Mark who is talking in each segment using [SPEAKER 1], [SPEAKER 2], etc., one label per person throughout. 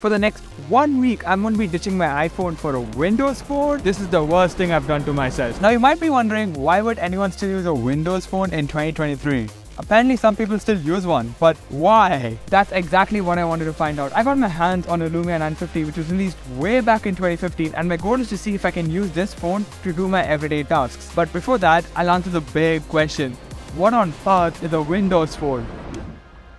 [SPEAKER 1] For the next one week, I'm going to be ditching my iPhone for a Windows phone. This is the worst thing I've done to myself. Now, you might be wondering, why would anyone still use a Windows phone in 2023? Apparently, some people still use one, but why? That's exactly what I wanted to find out. I got my hands on a Lumia 950, which was released way back in 2015, and my goal is to see if I can use this phone to do my everyday tasks. But before that, I'll answer the big question. What on earth is a Windows phone?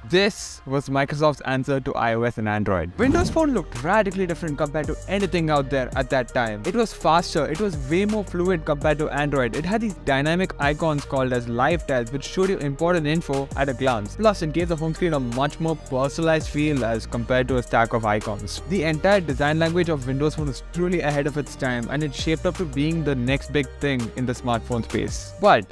[SPEAKER 1] This was Microsoft's answer to iOS and Android. Windows Phone looked radically different compared to anything out there at that time. It was faster, it was way more fluid compared to Android. It had these dynamic icons called as live tiles which showed you important info at a glance. Plus, it gave the home screen a much more personalized feel as compared to a stack of icons. The entire design language of Windows Phone was truly ahead of its time and it shaped up to being the next big thing in the smartphone space. But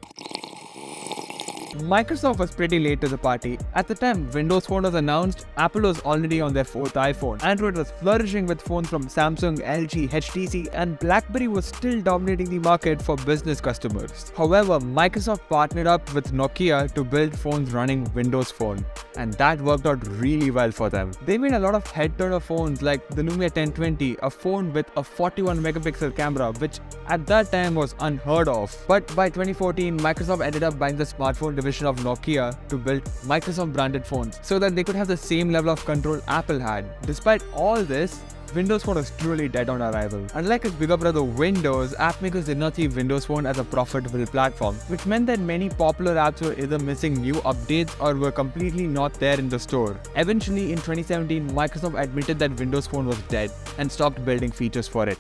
[SPEAKER 1] Microsoft was pretty late to the party. At the time Windows Phone was announced, Apple was already on their fourth iPhone. Android was flourishing with phones from Samsung, LG, HTC, and BlackBerry was still dominating the market for business customers. However, Microsoft partnered up with Nokia to build phones running Windows Phone, and that worked out really well for them. They made a lot of head-turner phones like the Lumia 1020, a phone with a 41 megapixel camera, which at that time was unheard of. But by 2014, Microsoft ended up buying the smartphone division division of Nokia to build Microsoft branded phones so that they could have the same level of control Apple had. Despite all this, Windows Phone was truly dead on arrival. Unlike its bigger brother Windows, app makers did not see Windows Phone as a profitable platform, which meant that many popular apps were either missing new updates or were completely not there in the store. Eventually, in 2017, Microsoft admitted that Windows Phone was dead and stopped building features for it.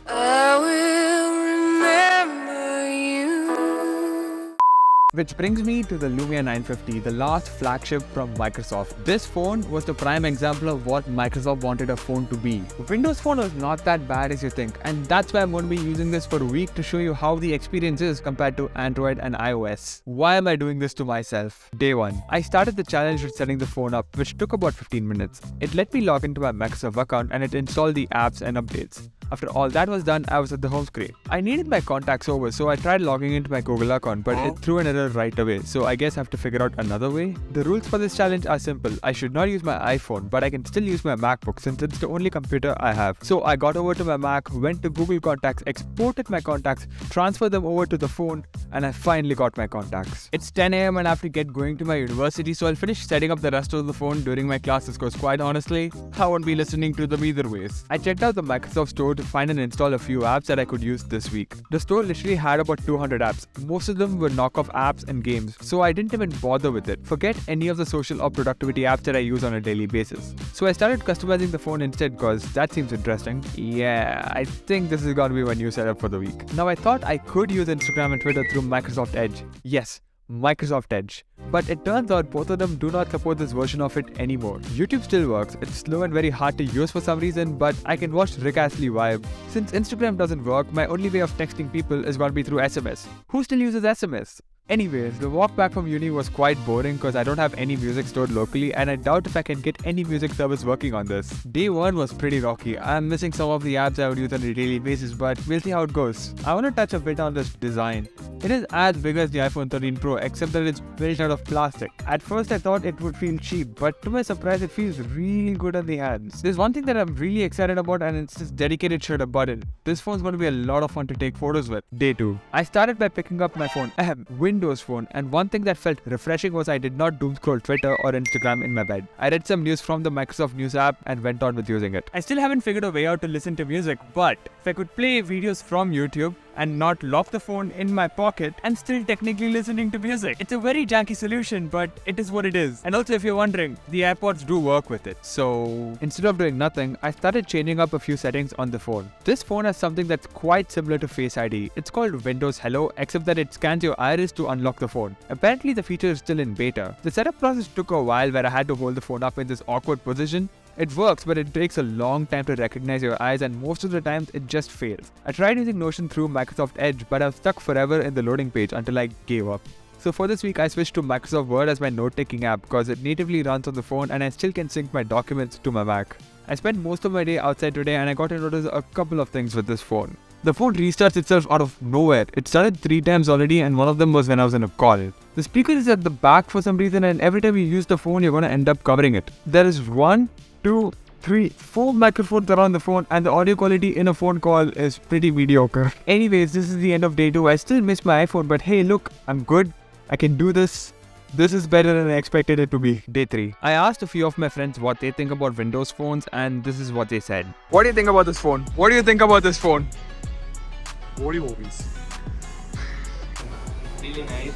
[SPEAKER 1] Which brings me to the Lumia 950, the last flagship from Microsoft. This phone was the prime example of what Microsoft wanted a phone to be. Windows Phone was not that bad as you think, and that's why I'm going to be using this for a week to show you how the experience is compared to Android and iOS. Why am I doing this to myself? Day 1. I started the challenge with setting the phone up, which took about 15 minutes. It let me log into my Microsoft account and it installed the apps and updates. After all that was done, I was at the home screen. I needed my contacts over, so I tried logging into my Google account, but it oh. threw an error right away, so I guess I have to figure out another way. The rules for this challenge are simple. I should not use my iPhone, but I can still use my MacBook since it's the only computer I have. So I got over to my Mac, went to Google Contacts, exported my contacts, transferred them over to the phone, and I finally got my contacts. It's 10 am and I have to get going to my university, so I'll finish setting up the rest of the phone during my classes because quite honestly, I won't be listening to them either ways. I checked out the Microsoft Store to find and install a few apps that I could use this week. The store literally had about 200 apps. Most of them were knockoff apps and games, so I didn't even bother with it. Forget any of the social or productivity apps that I use on a daily basis. So I started customizing the phone instead because that seems interesting. Yeah, I think this is gonna be my new setup for the week. Now I thought I could use Instagram and Twitter through Microsoft Edge. Yes, Microsoft Edge. But it turns out both of them do not support this version of it anymore. YouTube still works, it's slow and very hard to use for some reason, but I can watch Rick Astley vibe. Since Instagram doesn't work, my only way of texting people is going to be through SMS. Who still uses SMS? Anyways, the walk back from uni was quite boring because I don't have any music stored locally and I doubt if I can get any music service working on this. Day 1 was pretty rocky. I'm missing some of the apps I would use on a daily basis but we'll see how it goes. I want to touch a bit on this design. It is as big as the iPhone 13 Pro except that it's built out of plastic. At first I thought it would feel cheap but to my surprise it feels really good on the hands. There's one thing that I'm really excited about and it's this dedicated shutter button. This phone's going to be a lot of fun to take photos with. Day 2. I started by picking up my phone. Ahem, Windows phone and one thing that felt refreshing was I did not doom scroll Twitter or Instagram in my bed. I read some news from the Microsoft News app and went on with using it. I still haven't figured a way out to listen to music, but if I could play videos from YouTube, and not lock the phone in my pocket and still technically listening to music. It's a very janky solution, but it is what it is. And also if you're wondering, the AirPods do work with it. So instead of doing nothing, I started changing up a few settings on the phone. This phone has something that's quite similar to Face ID. It's called Windows Hello, except that it scans your iris to unlock the phone. Apparently the feature is still in beta. The setup process took a while where I had to hold the phone up in this awkward position it works, but it takes a long time to recognize your eyes and most of the times it just fails. I tried using Notion through Microsoft Edge, but I was stuck forever in the loading page until I gave up. So for this week, I switched to Microsoft Word as my note-taking app because it natively runs on the phone and I still can sync my documents to my Mac. I spent most of my day outside today and I got to notice a couple of things with this phone. The phone restarts itself out of nowhere. It started three times already and one of them was when I was in a call. The speaker is at the back for some reason and every time you use the phone you're gonna end up covering it. There is one, two, three, four microphones around the phone, and the audio quality in a phone call is pretty mediocre. Anyways, this is the end of day two. I still miss my iPhone, but hey, look, I'm good. I can do this. This is better than I expected it to be. Day 3. I asked a few of my friends what they think about Windows phones and this is what they said. What do you think about this phone? What do you think about this phone?
[SPEAKER 2] Audio movies.
[SPEAKER 3] Really nice.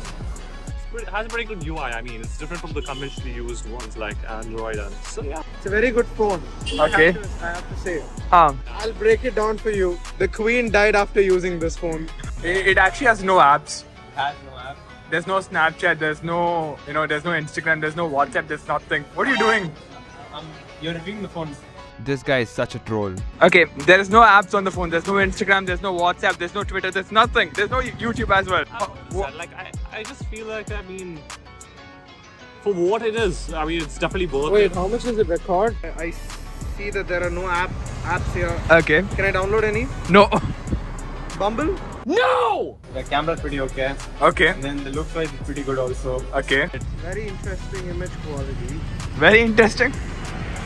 [SPEAKER 2] It has a pretty good UI. I mean, it's different from the conventionally used ones like Android and so yeah.
[SPEAKER 3] It's a very good phone.
[SPEAKER 1] Okay.
[SPEAKER 3] I have to, I have to say.
[SPEAKER 1] Um,
[SPEAKER 3] I'll break it down for you. The Queen died after using this phone.
[SPEAKER 1] it, it actually has no apps.
[SPEAKER 3] Has no app.
[SPEAKER 1] There's no Snapchat, there's no, you know, there's no Instagram, there's no WhatsApp, there's nothing. What are you doing?
[SPEAKER 3] Um, you're reviewing the phone.
[SPEAKER 1] This guy is such a troll. Okay, there is no apps on the phone. There's no Instagram. There's no WhatsApp. There's no Twitter. There's nothing. There's no YouTube as well.
[SPEAKER 2] I don't. Like I, I just feel like I mean, for what it is, I mean, it's definitely worth
[SPEAKER 3] Wait,
[SPEAKER 2] it.
[SPEAKER 3] how much does it record? I I see that there are no app apps here.
[SPEAKER 1] Okay.
[SPEAKER 3] Can I download any?
[SPEAKER 1] No.
[SPEAKER 3] Bumble? No!
[SPEAKER 4] The camera's pretty okay.
[SPEAKER 1] Okay.
[SPEAKER 4] And then the look wise is pretty good also.
[SPEAKER 1] Okay.
[SPEAKER 3] It's very interesting image quality.
[SPEAKER 1] Very interesting.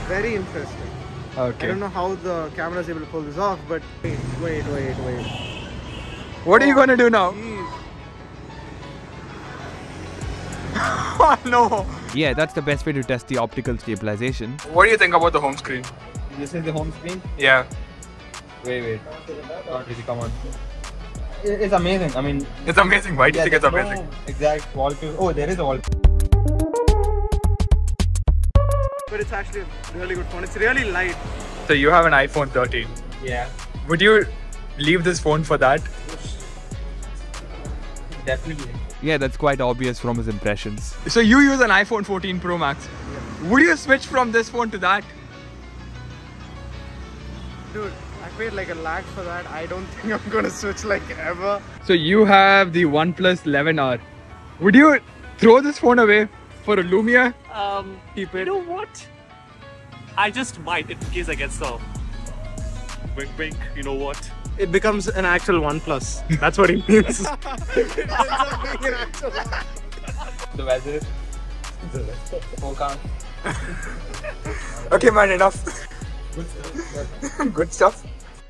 [SPEAKER 3] Very interesting.
[SPEAKER 1] Okay.
[SPEAKER 3] I don't know how the camera is able to pull this off, but wait, wait, wait, wait.
[SPEAKER 1] What are you gonna do now?
[SPEAKER 3] Jeez.
[SPEAKER 1] Oh no. Yeah, that's the best way to test the optical stabilization. What do you think about the home screen?
[SPEAKER 4] This is the home screen.
[SPEAKER 1] Yeah.
[SPEAKER 4] Wait, wait. Oh, Not really, come on. It's amazing. I mean,
[SPEAKER 1] It's amazing. Why do you think it's
[SPEAKER 4] there's no
[SPEAKER 1] amazing?
[SPEAKER 4] exact wallpaper. Oh, there is a wallpaper.
[SPEAKER 3] But it's actually a really good phone. It's really light.
[SPEAKER 1] So you have an iPhone 13.
[SPEAKER 4] Yeah,
[SPEAKER 1] Would you leave this phone for that?
[SPEAKER 4] Definitely.
[SPEAKER 1] Yeah, that's quite obvious from his impressions. So you use an iPhone 14 Pro Max. Would you switch from this phone to that?
[SPEAKER 3] Dude, I paid like a lakh for that. I don't think I'm gonna switch like ever.
[SPEAKER 1] So you have the OnePlus 11R. Would you throw this phone away for a Lumia?
[SPEAKER 2] Um,
[SPEAKER 1] Keep
[SPEAKER 2] you
[SPEAKER 1] it.
[SPEAKER 2] know what? I just might in case I get some. Wink, wink. You know what? It becomes an actual OnePlus. That's what it means.
[SPEAKER 4] The weather. The forecast.
[SPEAKER 1] Okay, man, enough. Good stuff. Good stuff.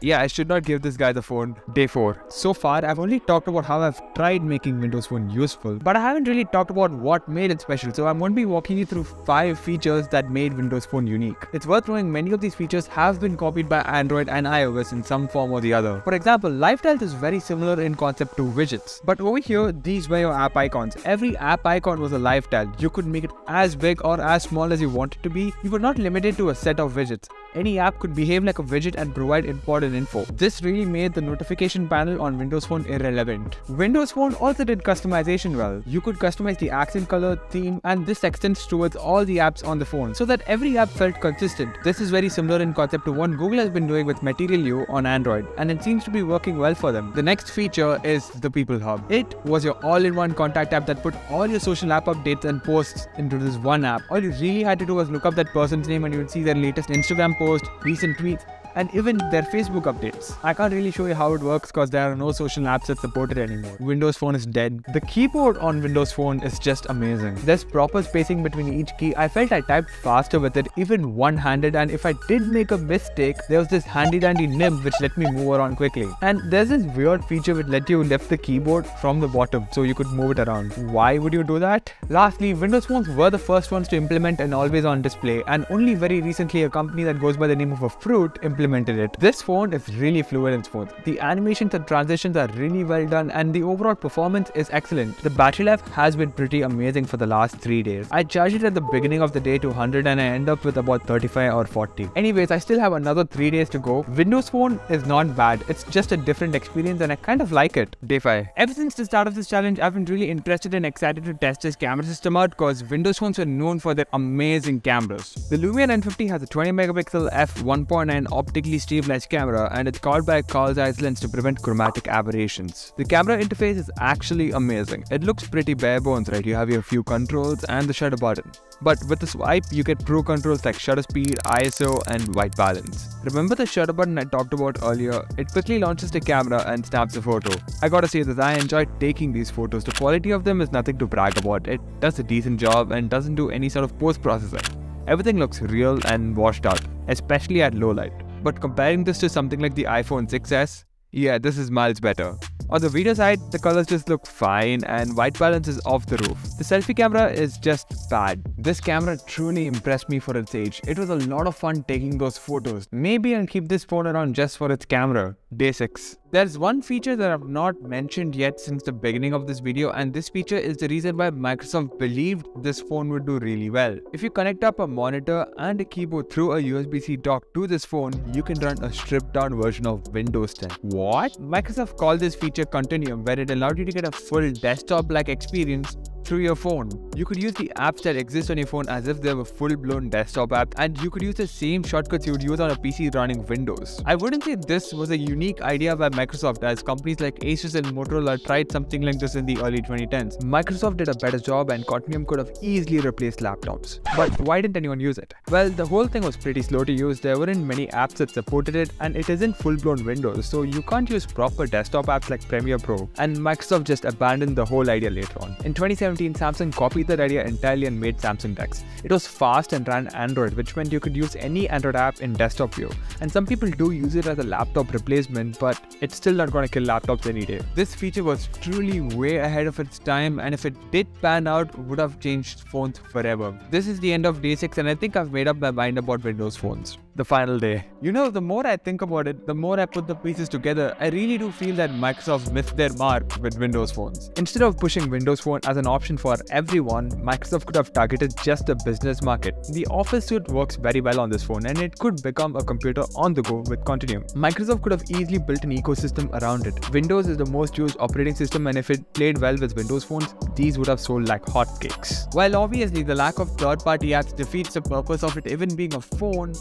[SPEAKER 1] Yeah, I should not give this guy the phone. Day 4. So far, I've only talked about how I've tried making Windows Phone useful, but I haven't really talked about what made it special, so I'm going to be walking you through 5 features that made Windows Phone unique. It's worth knowing many of these features have been copied by Android and iOS in some form or the other. For example, Tiles is very similar in concept to widgets, but over here, these were your app icons. Every app icon was a tile. You could make it as big or as small as you wanted to be. You were not limited to a set of widgets. Any app could behave like a widget and provide important info. This really made the notification panel on Windows Phone irrelevant. Windows Phone also did customization well. You could customize the accent color, theme, and this extends towards all the apps on the phone so that every app felt consistent. This is very similar in concept to what Google has been doing with Material You on Android, and it seems to be working well for them. The next feature is the People Hub. It was your all-in-one contact app that put all your social app updates and posts into this one app. All you really had to do was look up that person's name and you would see their latest Instagram post, recent tweets, and even their Facebook updates. I can't really show you how it works because there are no social apps that support it anymore. Windows Phone is dead. The keyboard on Windows Phone is just amazing. There's proper spacing between each key. I felt I typed faster with it, even one-handed, and if I did make a mistake, there was this handy dandy nib which let me move around quickly. And there's this weird feature which let you lift the keyboard from the bottom so you could move it around. Why would you do that? Lastly, Windows phones were the first ones to implement an always-on display, and only very recently a company that goes by the name of a fruit implemented it. This phone is really fluid and smooth. The animations and transitions are really well done and the overall performance is excellent. The battery life has been pretty amazing for the last 3 days. I charged it at the beginning of the day to 100 and I end up with about 35 or 40. Anyways, I still have another 3 days to go. Windows Phone is not bad. It's just a different experience and I kind of like it. Day 5. Ever since the start of this challenge, I've been really interested and excited to test this camera system out because Windows phones are known for their amazing cameras. The Lumia 950 has a 20 megapixel f1.9 optically stabilized camera and it's called by Carl Zeiss lens to prevent chromatic aberrations. The camera interface is actually amazing. It looks pretty bare bones, right? You have your few controls and the shutter button. But with the swipe, you get pro controls like shutter speed, ISO, and white balance. Remember the shutter button I talked about earlier? It quickly launches the camera and snaps a photo. I gotta say that I enjoyed taking these photos. The quality of them is nothing to brag about. It does a decent job and doesn't do any sort of post processing. Everything looks real and washed out. especially at low light. But comparing this to something like the iPhone 6s, yeah, this is miles better. On the video side, the colors just look fine and white balance is off the roof. The selfie camera is just bad. This camera truly impressed me for its age. It was a lot of fun taking those photos. Maybe I'll keep this phone around just for its camera. Day 6. There's one feature that I've not mentioned yet since the beginning of this video and this feature is the reason why Microsoft believed this phone would do really well. If you connect up a monitor and a keyboard through a USB-C dock to this phone, you can run a stripped down version of Windows 10. What? Microsoft called this feature Continuum where it allowed you to get a full desktop-like experience through your phone. You could use the apps that exist on your phone as if they were full-blown desktop app and you could use the same shortcuts you would use on a PC running Windows. I wouldn't say this was a unique idea by Microsoft as companies like Asus and Motorola tried something like this in the early 2010s. Microsoft did a better job and Continuum could have easily replaced laptops. But why didn't anyone use it? Well, the whole thing was pretty slow to use, there weren't many apps that supported it and it isn't full-blown Windows so you can't use proper desktop apps like Premiere Pro and Microsoft just abandoned the whole idea later on. In 2017 Samsung copied that idea entirely and made Samsung DeX. It was fast and ran Android, which meant you could use any Android app in desktop view. And some people do use it as a laptop replacement, but it's still not going to kill laptops any day. This feature was truly way ahead of its time, and if it did pan out, would have changed phones forever. This is the end of day 6, and I think I've made up my mind about Windows phones the final day. You know, the more I think about it, the more I put the pieces together, I really do feel that Microsoft missed their mark with Windows phones. Instead of pushing Windows Phone as an option for everyone, Microsoft could have targeted just the business market. The Office suite works very well on this phone and it could become a computer on the go with Continuum. Microsoft could have easily built an ecosystem around it. Windows is the most used operating system and if it played well with Windows phones, these would have sold like hotcakes. While obviously the lack of third-party apps defeats the purpose of it even being a phone,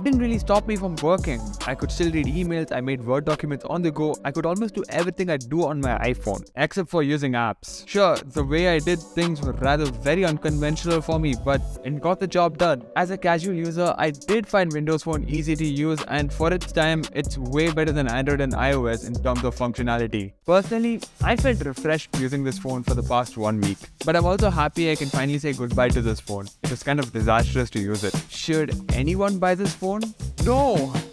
[SPEAKER 1] it didn't really stop me from working. I could still read emails, I made Word documents on the go, I could almost do everything I do on my iPhone, except for using apps. Sure, the way I did things were rather very unconventional for me, but it got the job done. As a casual user, I did find Windows Phone easy to use and for its time, it's way better than Android and iOS in terms of functionality. Personally, I felt refreshed using this phone for the past one week, but I'm also happy I can finally say goodbye to this phone. It was kind of disastrous to use it. Should anyone buy this phone? No!